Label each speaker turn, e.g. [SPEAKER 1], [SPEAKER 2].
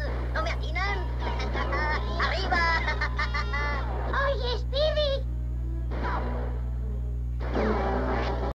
[SPEAKER 1] 是。